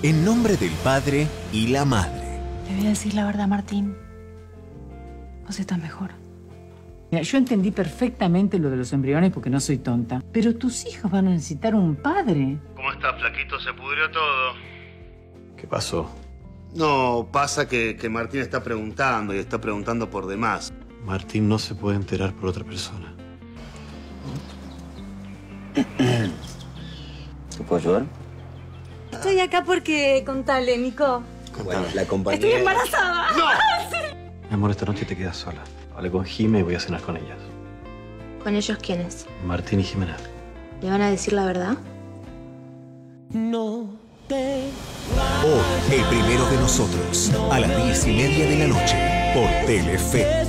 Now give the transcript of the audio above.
En nombre del padre y la madre. Te voy a decir la verdad, Martín. Vos estás mejor. Mira, yo entendí perfectamente lo de los embriones porque no soy tonta. Pero tus hijos van a necesitar un padre. ¿Cómo está, flaquito? Se pudrió todo. ¿Qué pasó? No, pasa que, que Martín está preguntando y está preguntando por demás. Martín no se puede enterar por otra persona. ¿Te puedo ayudar? Estoy acá porque, contale, Nico. Bueno, la compañía... Estoy embarazada. Mi amor, esta noche te quedas sola. Hablé con Jime y voy a cenar con ellas. ¿Con ellos quiénes? Martín y Jimena. ¿Le van a decir la verdad? O El primero de nosotros, a las diez y media de la noche, por Telefe.